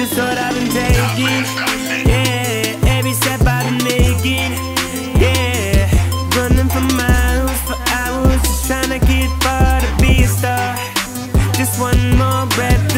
This what I've been taking. Yeah, every step I've been making. Yeah, running for miles, for hours, just trying to get far to be a star. Just one more breath